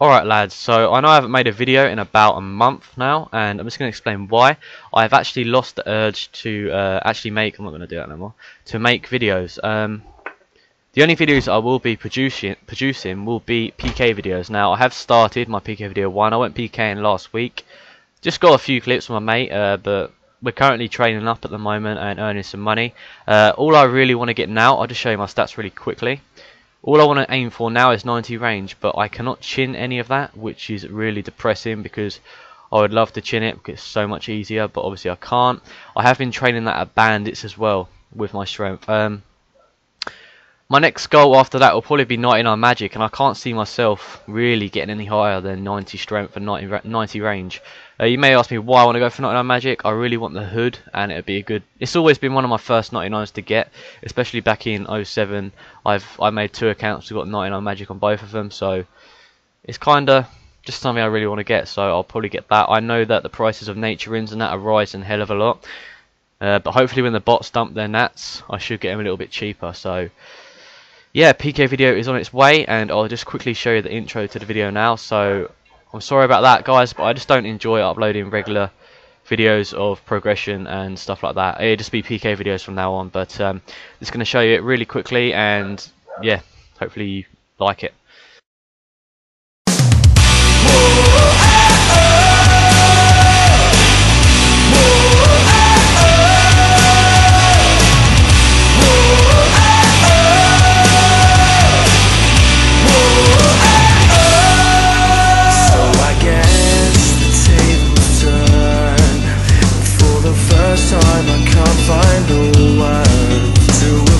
Alright lads, so I know I haven't made a video in about a month now, and I'm just going to explain why. I've actually lost the urge to uh, actually make, I'm not going to do that anymore, to make videos. Um, the only videos I will be producing, producing will be PK videos. Now, I have started my PK video 1, I went PK in last week. Just got a few clips from my mate, uh, but we're currently training up at the moment and earning some money. Uh, all I really want to get now, I'll just show you my stats really quickly. All I want to aim for now is 90 range, but I cannot chin any of that, which is really depressing because I would love to chin it because it's so much easier, but obviously I can't. I have been training that at bandits as well with my strength. Um, my next goal after that will probably be 99 magic, and I can't see myself really getting any higher than 90 strength and 90, 90 range. Uh, you may ask me why I want to go for 99 magic. I really want the hood, and it'd be a good. It's always been one of my first 99s to get, especially back in 07. I've I made two accounts, we got 99 magic on both of them, so it's kind of just something I really want to get. So I'll probably get that. I know that the prices of nature ins and that are rising hell of a lot, uh, but hopefully when the bots dump their nats, I should get them a little bit cheaper. So yeah, PK video is on its way, and I'll just quickly show you the intro to the video now. So, I'm sorry about that, guys, but I just don't enjoy uploading regular videos of progression and stuff like that. It'll just be PK videos from now on, but um, just going to show you it really quickly, and yeah, hopefully you like it. Lessons I never